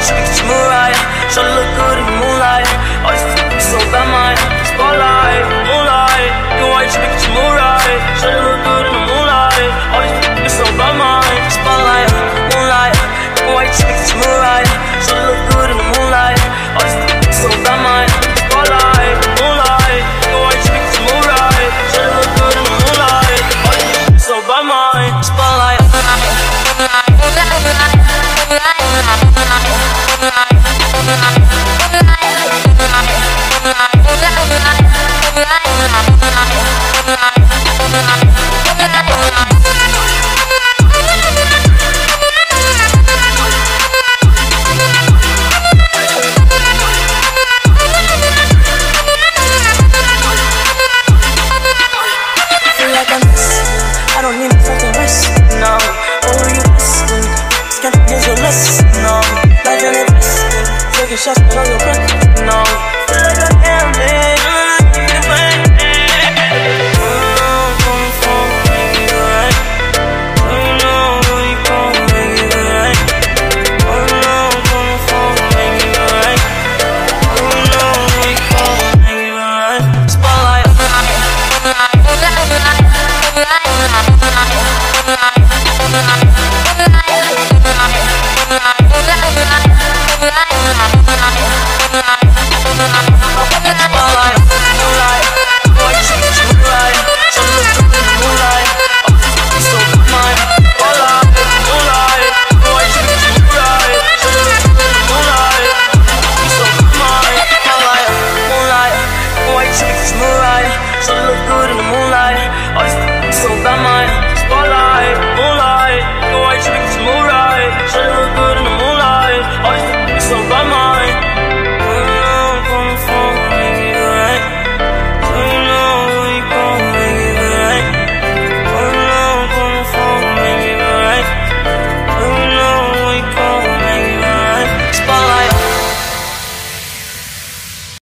It's shots, but on your breath.